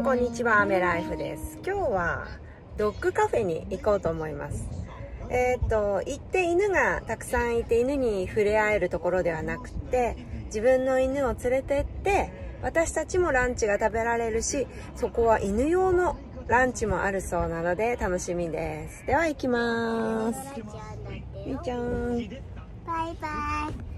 んこんにちは。アメライフです。今日はドッグカフェに行こうと思います。えー、っと行って犬がたくさんいて犬に触れ合えるところではなくて自分の犬を連れてって私たちもランチが食べられるしそこは犬用のランチもあるそうなので楽しみです。では行きます。ゆいちゃんバイバイ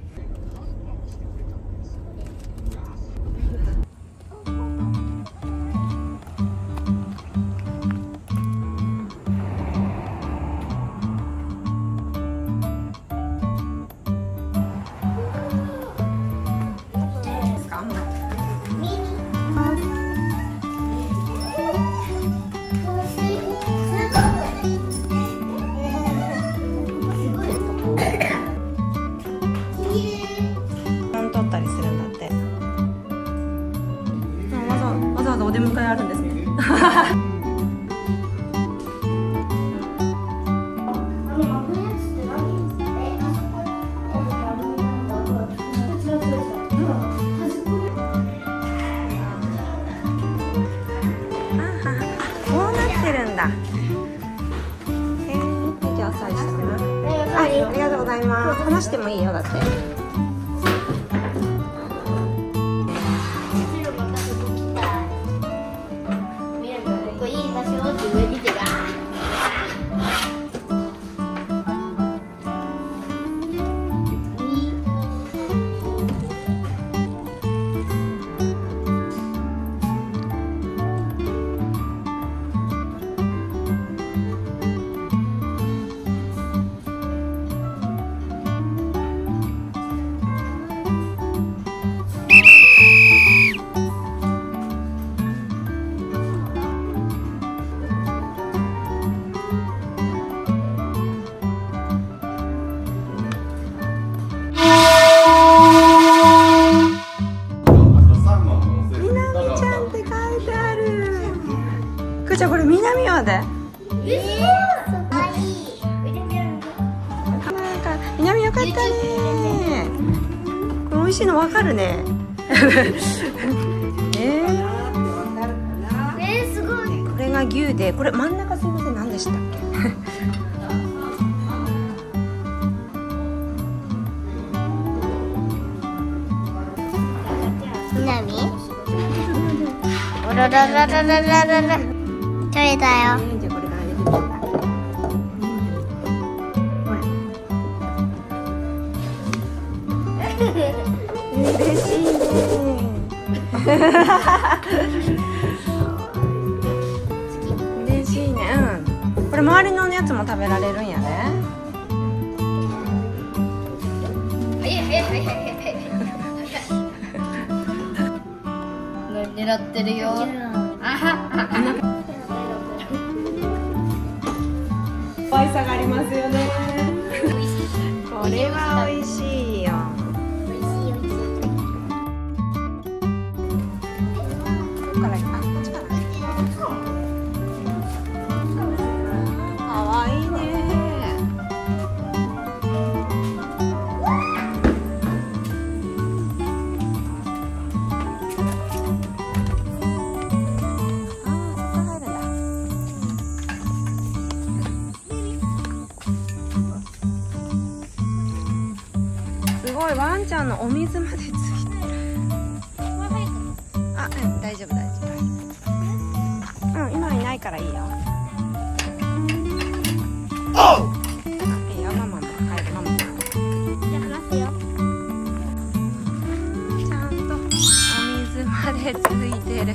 お出迎えあるんですねありがとうございます。話してもいいよ、だって。しいのわかるね。えー、えー、すごい。これが牛でこれ真ん中すみません何でしたっけ？ららららららら取れたよ。嬉しいね。嬉しいねうん。これ周りのやつも食べられるんやね。狙ってるよ。あは可愛さがありますよね。これは美味しいいワンちゃんのお水までついてるあうん大丈夫大丈夫うん今いないからいいよいいよママも入るママもじゃあ話す。よちゃんとお水までついてる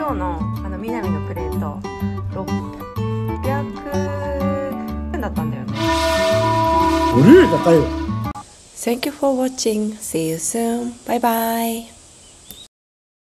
今日のあの南のプレート600円だったんだよね俺よ高いよ Thank you for watching. See you soon. Bye bye.